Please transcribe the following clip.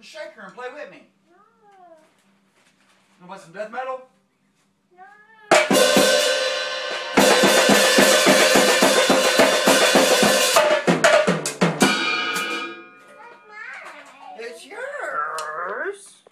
Shake her and play with me. No. You want some death metal? It's yours.